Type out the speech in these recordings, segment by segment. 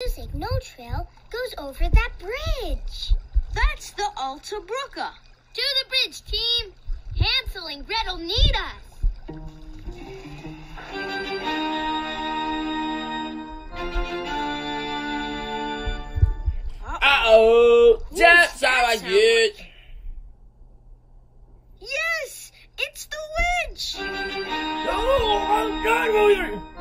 music no trail goes over that bridge. That's the Alta Brooka. To the bridge, team. Hansel and Gretel need us. Uh-oh! Jump, Sarah, you! Yes, it's the witch. Oh, my God, And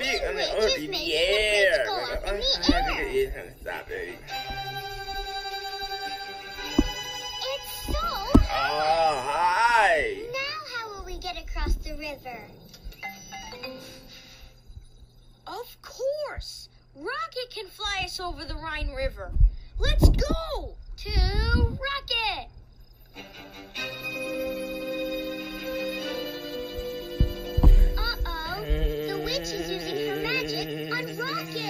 big new and witch the is earth in making the the air. bridge go up in I'm air. gonna. Stop it. It's so Oh, hi! Now how will we get across the river? Of course. Rocket can fly us over the Rhine River. Let's go. Don't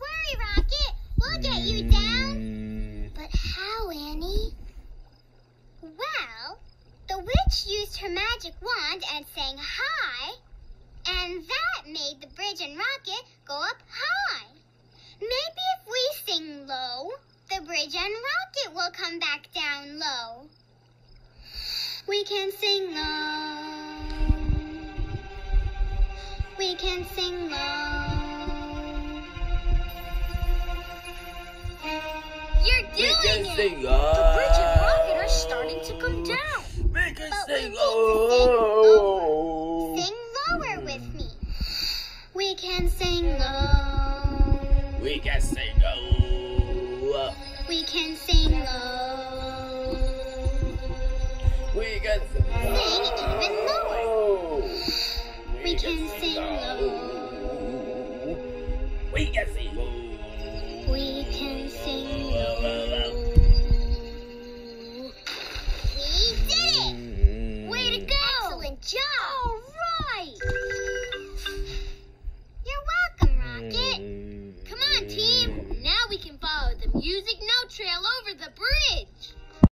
worry, Rocket. We'll get you down. But how, Annie? Well, the witch used her magic wand and sang hi, and that made the bridge and rocket go up high. Maybe if we sing low, the bridge and rocket will come back down low. We can sing low. We can sing low. You're We doing it. sing The bridge and rocket are starting to come down. We can But we sing need to can sing low. We can sing low. We can sing low. We can sing, sing even lower. We, we can, can sing, low. low. We can sing low. Using no trail over the bridge.